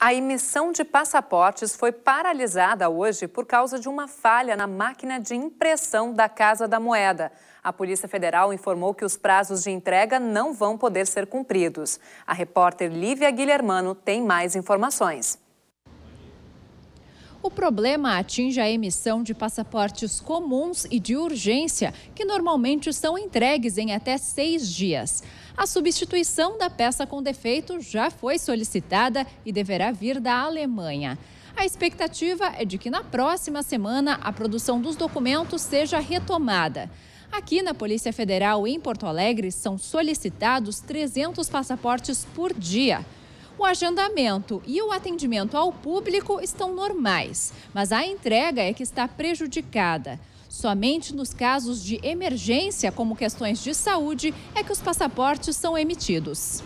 A emissão de passaportes foi paralisada hoje por causa de uma falha na máquina de impressão da Casa da Moeda. A Polícia Federal informou que os prazos de entrega não vão poder ser cumpridos. A repórter Lívia Guilhermano tem mais informações. O problema atinge a emissão de passaportes comuns e de urgência, que normalmente são entregues em até seis dias. A substituição da peça com defeito já foi solicitada e deverá vir da Alemanha. A expectativa é de que na próxima semana a produção dos documentos seja retomada. Aqui na Polícia Federal em Porto Alegre são solicitados 300 passaportes por dia. O agendamento e o atendimento ao público estão normais, mas a entrega é que está prejudicada. Somente nos casos de emergência, como questões de saúde, é que os passaportes são emitidos.